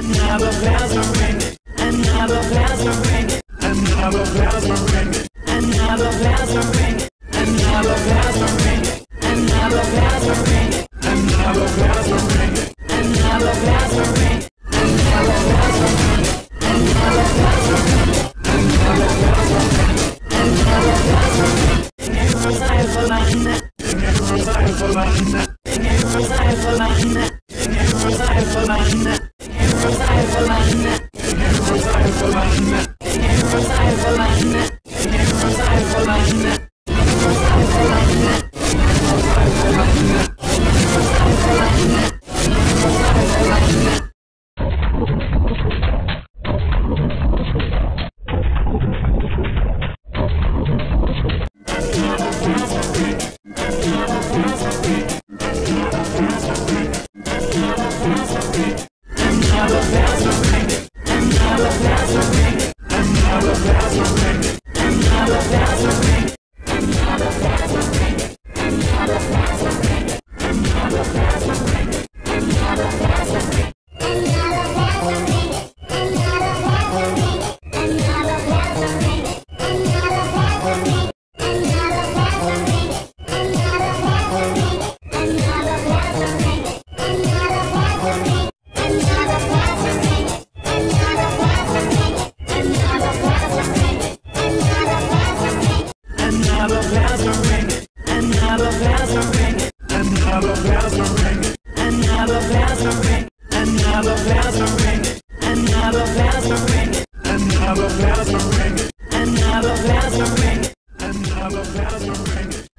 Are ringing. Another bells are ringing. Are ringing. Another bells are ringing. Are ringing. Another bells are ringing. Are ringing. Another bells are ringing. Are ringing. Another bells are ringing. Are ringing. Another bells ringing. Singing Rosalia for Latina. Singing Rosalia for Latina. Singing Rosalia for Latina. Singing Another bells are ringing. Another ringing. Another bells are ringing. Another ringing. Another bells are ringing. Ringing. Another bells are ringing.